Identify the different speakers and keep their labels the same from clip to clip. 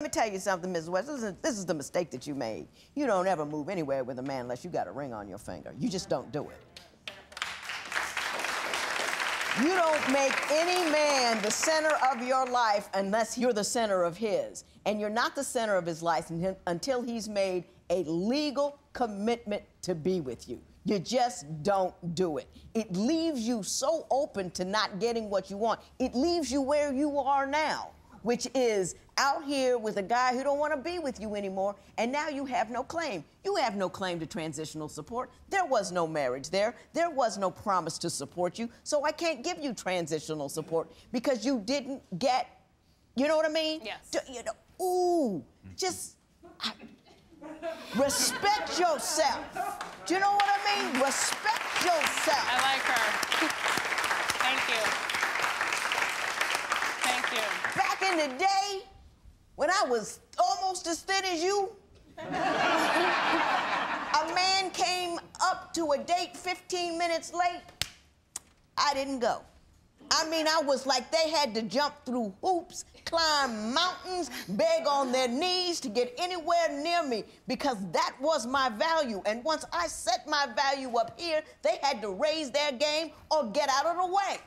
Speaker 1: Let me tell you something, Mrs. West. This is, this is the mistake that you made. You don't ever move anywhere with a man unless you got a ring on your finger. You just don't do it. You don't make any man the center of your life unless you're the center of his. And you're not the center of his life until he's made a legal commitment to be with you. You just don't do it. It leaves you so open to not getting what you want. It leaves you where you are now which is out here with a guy who don't want to be with you anymore, and now you have no claim. You have no claim to transitional support. There was no marriage there. There was no promise to support you, so I can't give you transitional support because you didn't get, you know what I mean?
Speaker 2: Yes.
Speaker 1: you know, ooh, just I, respect yourself. Do you know what I mean? Respect yourself.
Speaker 2: I like her. Thank you. Thank you.
Speaker 1: Back in the day, when I was almost as thin as you, a man came up to a date 15 minutes late. I didn't go. I mean, I was like they had to jump through hoops, climb mountains, beg on their knees to get anywhere near me because that was my value. And once I set my value up here, they had to raise their game or get out of the way.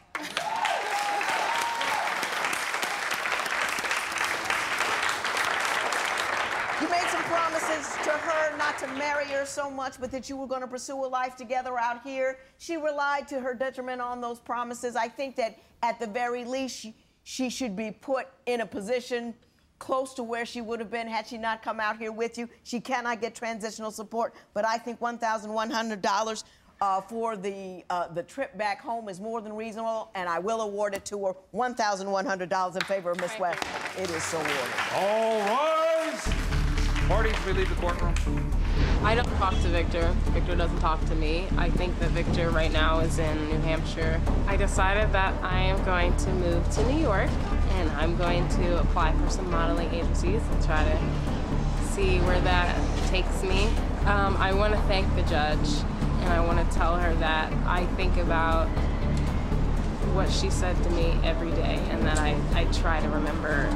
Speaker 1: You made some promises to her not to marry her so much, but that you were going to pursue a life together out here. She relied to her detriment on those promises. I think that at the very least, she, she should be put in a position close to where she would have been had she not come out here with you. She cannot get transitional support, but I think $1,100 uh, for the uh, the trip back home is more than reasonable, and I will award it to her $1,100 in favor of Miss West. It is so awarded.
Speaker 3: All rise. Marty, we leave the courtroom?
Speaker 4: I don't talk to Victor. Victor doesn't talk to me. I think that Victor right now is in New Hampshire. I decided that I am going to move to New York and I'm going to apply for some modeling agencies and try to see where that takes me. Um, I want to thank the judge and I want to tell her that I think about what she said to me every day and that I, I try to remember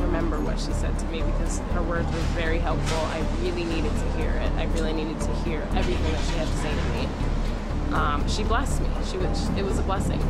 Speaker 4: remember what she said to me because her words were very helpful. I really needed to hear it. I really needed to hear everything that she had to say to me. Um, she blessed me. She was, it was a blessing.